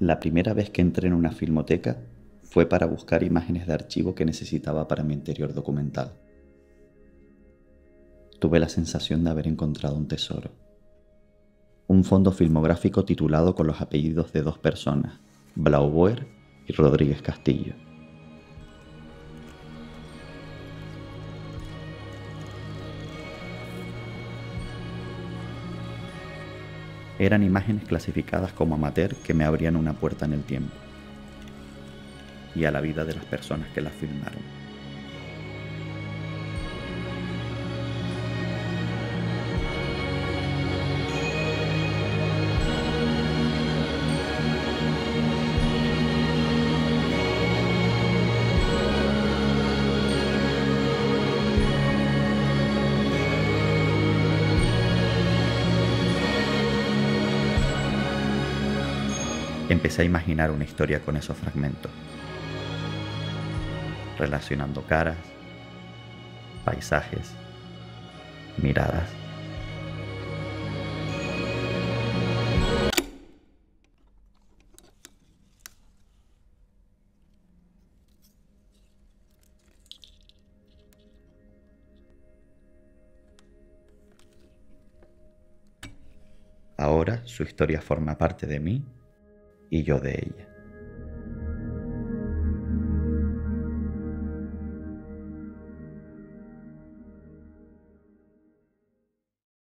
La primera vez que entré en una filmoteca fue para buscar imágenes de archivo que necesitaba para mi interior documental. Tuve la sensación de haber encontrado un tesoro. Un fondo filmográfico titulado con los apellidos de dos personas, Blauboer y Rodríguez Castillo. Eran imágenes clasificadas como amateur que me abrían una puerta en el tiempo y a la vida de las personas que las filmaron. Empecé a imaginar una historia con esos fragmentos, relacionando caras, paisajes, miradas. Ahora su historia forma parte de mí y yo de ella.